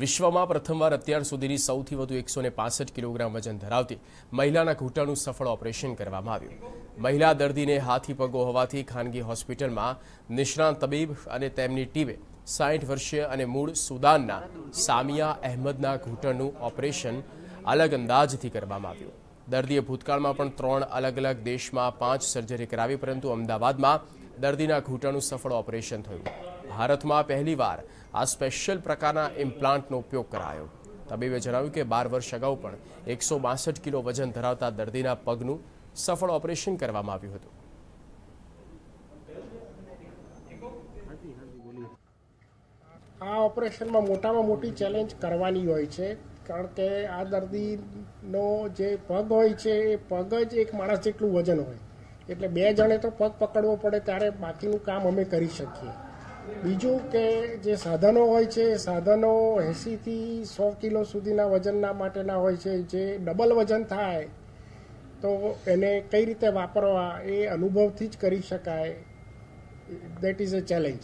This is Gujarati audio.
વિશ્વમાં પ્રથમવાર અત્યાર સુધીની સૌથી વધુ એકસો કિલોગ્રામ વજન ધરાવતી મહિલાના ઘૂંટણનું સફળ ઓપરેશન કરવામાં આવ્યું. મહિલા દર્દીને હાથી પગો હોવાથી ખાનગી હોસ્પિટલમાં નિષ્ણાંત તબીબ અને તેમની ટીમે સાઠ વર્ષીય અને મૂળ સુદાનના સામિયા અહેમદના ઘૂંટણનું ઓપરેશન અલગ અંદાજથી કરવામાં આવ્યું. દર્દીએ ભૂતકાળમાં પણ ત્રણ અલગ અલગ દેશમાં પાંચ સર્જરી કરાવી, પરંતુ અમદાવાદમાં દર્દીના ઘૂંટણનું સફળ ઓપરેશન થયું. ભારતમાં પહેલીવાર આ સ્પેશિયલ પ્રકારના ઇમ્પ્લાન્ટનો ઉપયોગ કરાયો. તબીબે જણાવ્યું કે બાર વર્ષ અગાઉ પણ એકસો બાસઠ કિલો વજન ધરાવતા દર્દીના પગનું સફળ ઓપરેશન કરવામાં આવ્યું હતું. આ ઓપરેશનમાં મોટામાં મોટી ચેલેન્જ કરવાની હોય છે, કારણ કે આ દર્દીનો જે પગ હોય છે, એ પગ જ એક માણસ જેટલું વજન હોય. એટલે બે જણે તો પગ પકડવો પડે, ત્યારે બાકીનું કામ અમે કરી શકીએ. બીજું કે જે સાધનો હોય છે એ સાધનો એંસીથી સો કિલો સુધીના વજનના માટેના હોય છે, જે ડબલ વજન થાય, તો એને કઈ રીતે વાપરવા એ અનુભવથી જ કરી શકાય. That is a challenge